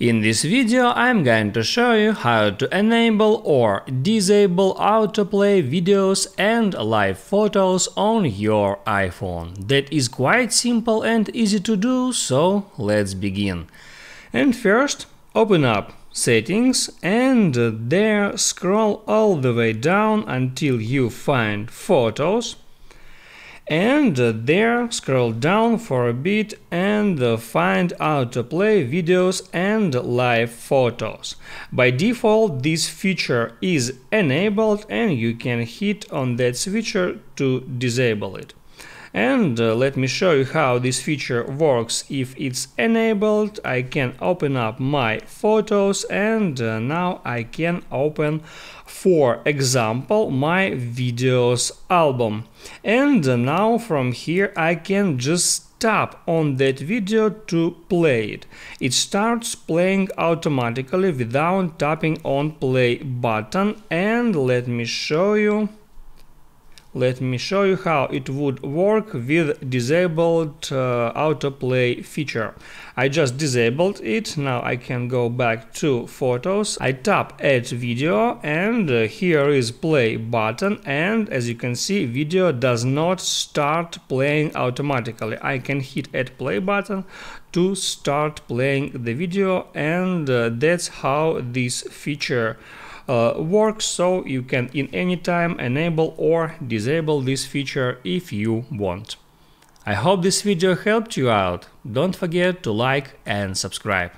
In this video I'm going to show you how to enable or disable autoplay videos and live photos on your iPhone. That is quite simple and easy to do, so let's begin. And first, open up settings and there scroll all the way down until you find photos and there scroll down for a bit and find autoplay videos and live photos. By default this feature is enabled and you can hit on that switcher to disable it. And uh, let me show you how this feature works if it's enabled. I can open up my photos and uh, now I can open for example my videos album. And uh, now from here I can just tap on that video to play it. It starts playing automatically without tapping on play button and let me show you let me show you how it would work with disabled uh, autoplay feature. I just disabled it, now I can go back to photos, I tap add video and uh, here is play button and as you can see video does not start playing automatically. I can hit add play button to start playing the video and uh, that's how this feature uh, works so you can in any time enable or disable this feature if you want. I hope this video helped you out. Don't forget to like and subscribe.